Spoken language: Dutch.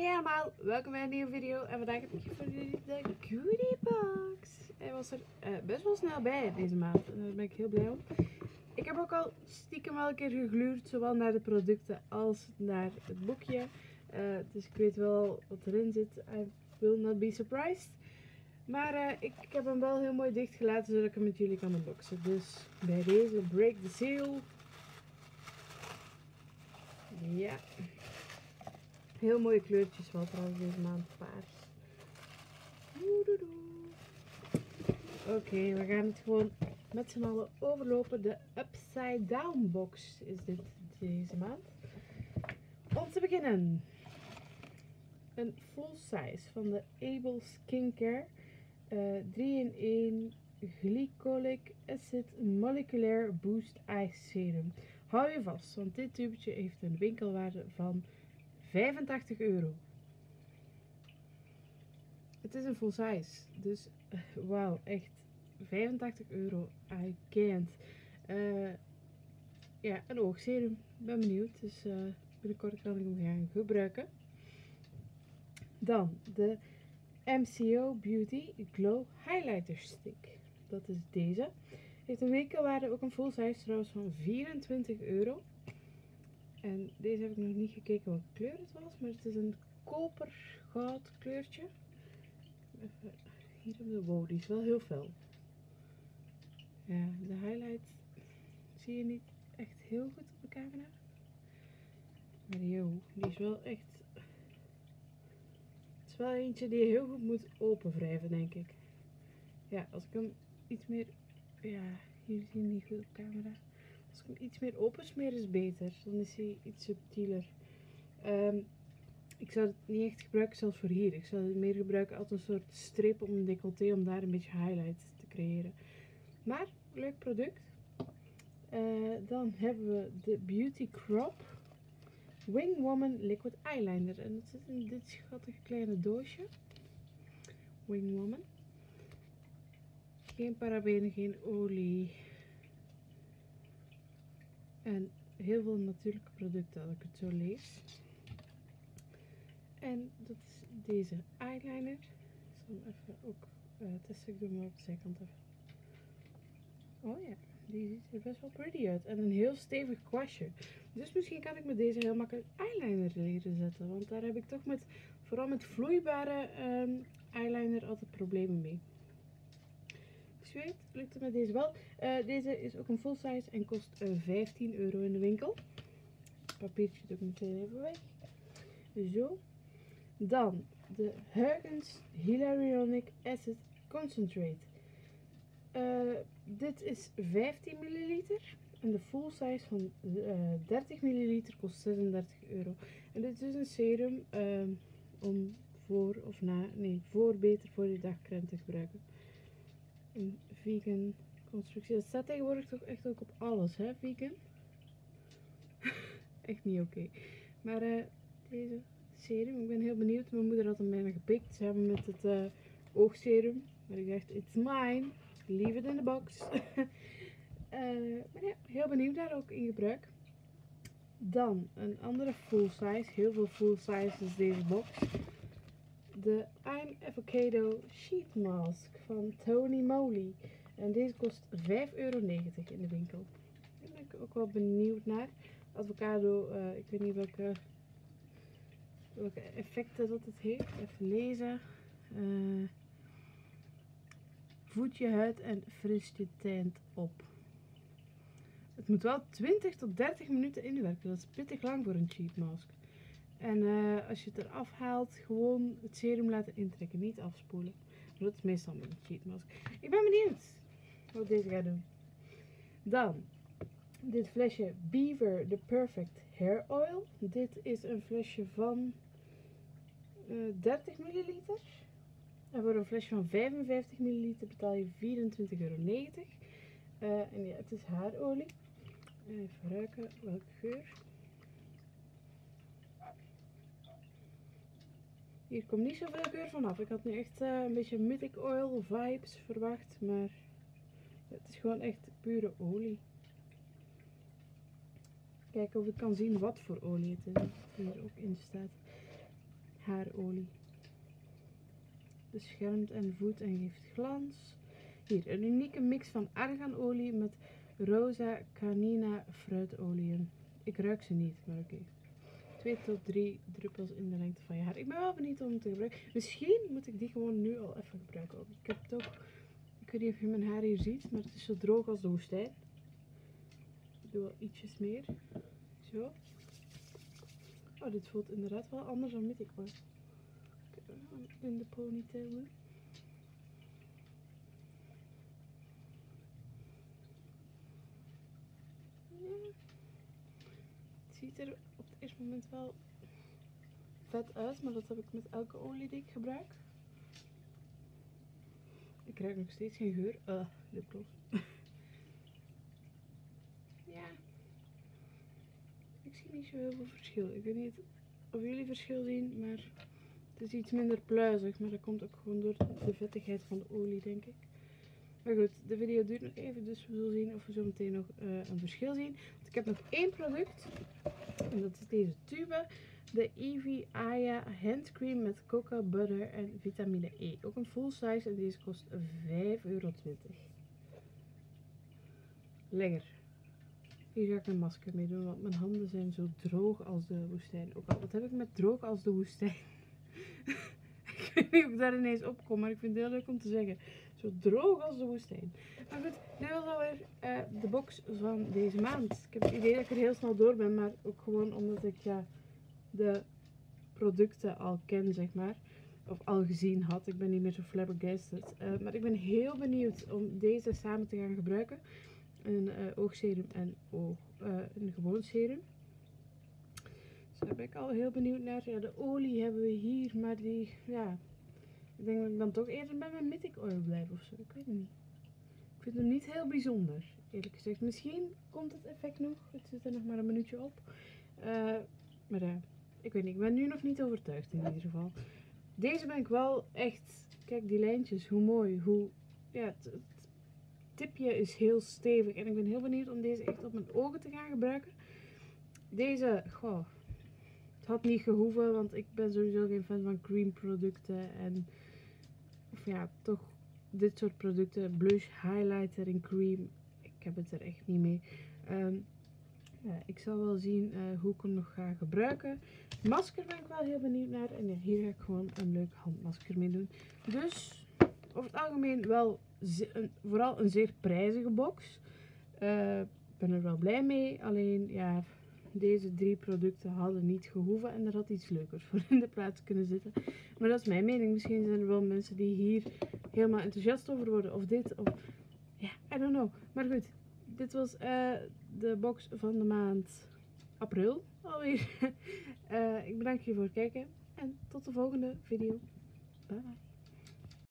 Hey allemaal, welkom bij een nieuwe video en vandaag heb ik voor jullie de goodie box. Hij was er uh, best wel snel bij deze maand en daar ben ik heel blij om. Ik heb ook al stiekem wel een keer gegluurd, zowel naar de producten als naar het boekje. Uh, dus ik weet wel wat erin zit. I will not be surprised. Maar uh, ik, heb hem wel heel mooi dichtgelaten zodat ik hem met jullie kan unboxen. Dus bij deze break the seal. Ja. Heel mooie kleurtjes wel trouwens deze maand. Paars. Oké, we gaan het gewoon met z'n allen overlopen. De Upside Down box is dit deze maand. Om te beginnen. Een full size van de Able Skincare. Uh, 3 in 1 Glycolic Acid Moleculair Boost Eye Serum. Hou je vast, want dit tubetje heeft een winkelwaarde van 85 euro. Het is een full size. Dus wauw, echt 85 euro. I can't. Uh, ja, een oogserum. Ben benieuwd. Dus uh, binnenkort kan ik hem gaan gebruiken. Dan de MCO Beauty Glow Highlighter Stick. Dat is deze. Heeft een winkelwaarde, ook een full size trouwens, van 24 euro. En deze heb ik nog niet gekeken wat kleur het was, maar het is een kopergoud kleurtje. Even hier op de die is wel heel fel. Ja, de highlight zie je niet echt heel goed op de camera. Maar yo, die is wel echt... Het is wel eentje die je heel goed moet openwrijven, denk ik. Ja, als ik hem iets meer... Ja, je niet goed op camera. Als ik hem iets meer opensmeer is beter. Dan is hij iets subtieler. Um, ik zou het niet echt gebruiken zelfs voor hier. Ik zou het meer gebruiken als een soort strip om een decolleté. Om daar een beetje highlight te creëren. Maar, leuk product. Uh, dan hebben we de Beauty Crop Wing Woman Liquid Eyeliner. En dat zit in dit schattige kleine doosje. Wing Woman. Geen parabenen, geen olie. En heel veel natuurlijke producten als ik het zo lees. En dat is deze eyeliner. Ik zal hem even ook testen. Ik doe hem op de zijkant even. Oh ja, die ziet er best wel pretty uit. En een heel stevig kwastje. Dus misschien kan ik met deze heel makkelijk eyeliner leren zetten. Want daar heb ik toch met, vooral met vloeibare um, eyeliner altijd problemen mee weet, lukt het met deze wel. Uh, deze is ook een full size en kost uh, eh, 15 euro in de winkel. Papiertje doe ik meteen even weg. Zo. Dan de Huygens Hyaluronic Acid Concentrate. Uh, dit is 15 milliliter. En de full size van 30 milliliter kost 36 euro. En dit is dus een serum om voor of na, nee, voor beter voor je dagcreme te gebruiken een vegan constructie. Dat staat tegenwoordig toch echt ook op alles, hè, vegan? echt niet oké. Maar uh, deze serum, ik ben heel benieuwd. Mijn moeder had hem bijna gepikt. Ze hebben met het uh, oogserum. Maar ik dacht, it's mine. Leave it in the box. uh, maar ja, heel benieuwd daar ook in gebruik. Dan een andere full size. Heel veel full size is deze box de I'm Avocado Sheet Mask van Tony Moly. En deze kost 5,90 euro in de winkel. Daar ben ik ook wel benieuwd naar. Avocado, uh, ik weet niet welke, welke effecten dat het heeft. Even lezen. Uh, voed je huid en fris je tent op. Het moet wel 20 tot 30 minuten inwerken. Dat is pittig lang voor een sheet mask. En uh, als je het eraf haalt, gewoon het serum laten intrekken. Niet afspoelen. dat is meestal met een cheat mask. Ik ben benieuwd wat deze gaat doen. Dan, dit flesje Beaver The Perfect Hair Oil. Dit is een flesje van uh, eh, 30 milliliter. En voor een flesje van 55 milliliter betaal je 24,90 euro. Uh, en ja, het is haarolie. Even ruiken welke geur. Hier komt niet zoveel geur vanaf. Ik had nu echt uh, een beetje mythic oil vibes verwacht. Maar het is gewoon echt pure olie. Kijken of ik kan zien wat voor olie het is. Hier ook in staat. haarolie. Beschermt en voedt en geeft glans. Hier, een unieke mix van arganolie met rosa canina fruitolie. Ik ruik ze niet, maar oké. 2 tot 3 druppels in de lengte van je haar. Ik ben wel benieuwd om te gebruiken. Misschien moet ik die gewoon nu al even gebruiken. Ik heb het ook, ik weet niet of je mijn haar hier ziet, maar het is zo droog als de woestijn. Ik doe wel ietsjes meer. Zo. Oh, dit voelt inderdaad wel anders dan met ik was. In de ponytail doen. Het ziet er op eerste moment wel vet uit, maar dat heb ik met elke olie die ik gebruik. Ik krijg nog steeds geen geur. Uh, lipgloss. ja. Ik zie niet zo heel veel verschil. Ik weet niet of jullie verschil zien, maar het is iets minder pluizig. Maar dat komt ook gewoon door de vettigheid van de olie, denk ik. Maar goed, de video duurt nog even, dus we zullen zien of we zo meteen nog uh, een verschil zien. Want ik heb nog één product, en dat is deze tube. De Eevee Aya Hand Cream met coca, butter en vitamine E. Ook een full size en deze kost 5,20 euro. Lekker. Hier ga ik een masker mee doen, want mijn handen zijn zo droog als de woestijn. Ook al, wat heb ik met droog als de woestijn? ik weet niet of ik daar ineens op kom, maar ik vind het heel leuk om te zeggen. Zo droog als de woestijn. Maar goed, dit was alweer uh, de box van deze maand. Ik heb het idee dat ik er heel snel door ben, maar ook gewoon omdat ik ja, de producten al ken, zeg maar. Of al gezien had. Ik ben niet meer zo flabbergasted. Uh, maar ik ben heel benieuwd om deze samen te gaan gebruiken. Een uh, oogserum en oog, een gewoon serum. Dus daar ben ik al heel benieuwd naar. Ja, de olie hebben we hier, maar die, ja, ik denk dat ik dan toch eerder bij mijn Mythic Oil blijf of zo. Ik weet het niet. Ik vind hem niet heel bijzonder, eerlijk gezegd. Misschien komt het effect nog. Het zit er nog maar een minuutje op. Uh, maar uh, ik weet niet. Ik ben nu nog niet overtuigd in ieder geval. Deze ben ik wel echt... Kijk, die lijntjes. Hoe mooi. Hoe... Ja, het, het tipje is heel stevig. En ik ben heel benieuwd om deze echt op mijn ogen te gaan gebruiken. Deze... Goh, het had niet gehoeven, want ik ben sowieso geen fan van cream producten. En of ja, toch dit soort producten. Blush, highlighter en cream. Ik heb het er echt niet mee. Ja, ik zal wel zien uh, hoe ik hem nog ga gebruiken. Masker ben ik wel heel benieuwd naar. En hier ga ik gewoon een leuk handmasker mee doen. Dus over het algemeen wel een, vooral een zeer prijzige box. Uh, ik ben er wel blij mee. Alleen ja, deze drie producten hadden niet gehoeven en er had iets leukers voor in de plaats kunnen zitten. Maar dat is mijn mening. Misschien zijn er wel mensen die hier helemaal enthousiast over worden. Of dit, of... Ja, I don't know. Maar goed, dit was uh, de box van de maand april alweer. uh, ik bedank je voor het kijken en tot de volgende video. Bye bye.